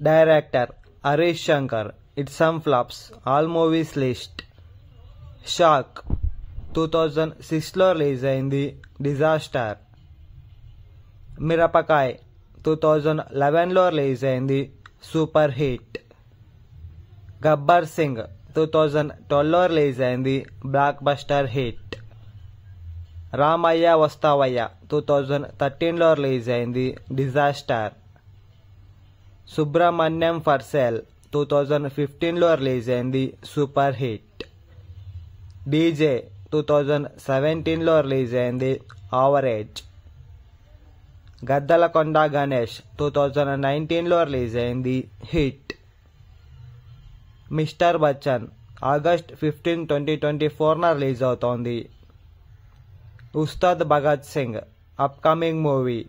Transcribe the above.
Director Harish Shankar. It's some flops. All movies list. Shock two thousand సిక్స్లో release అయింది disaster Mirapakay two thousand లెవెన్లో release అయింది super hit Gabbar Singh two thousand ట్వెల్వ్లో release అయింది blockbuster hit Ramayya Vasthavayya two thousand థర్టీన్లో release అయింది disaster Subrahmanyam for sale two thousand ఫిఫ్టీన్లో release అయింది super hit DJ two thousand సెవెంటీన్లో release అయింది average Gaddalakonda Ganesh two thousand నైన్టీన్లో release అయింది hit mister Bachchan August fifteen twenty twenty ఫోర్న release అవుతోంది Ustaad Bhagat Singh upcoming movie